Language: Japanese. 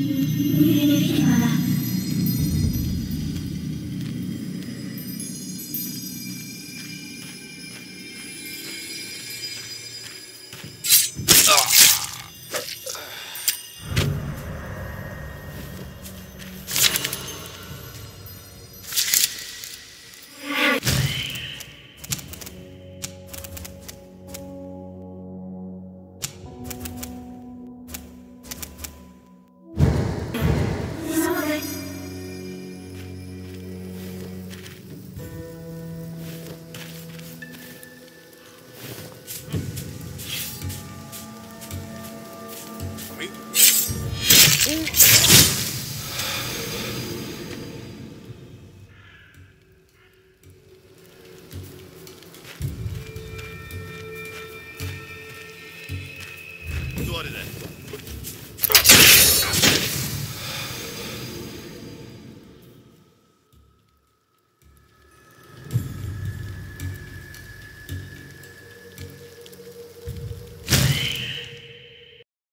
上に行かば座れだ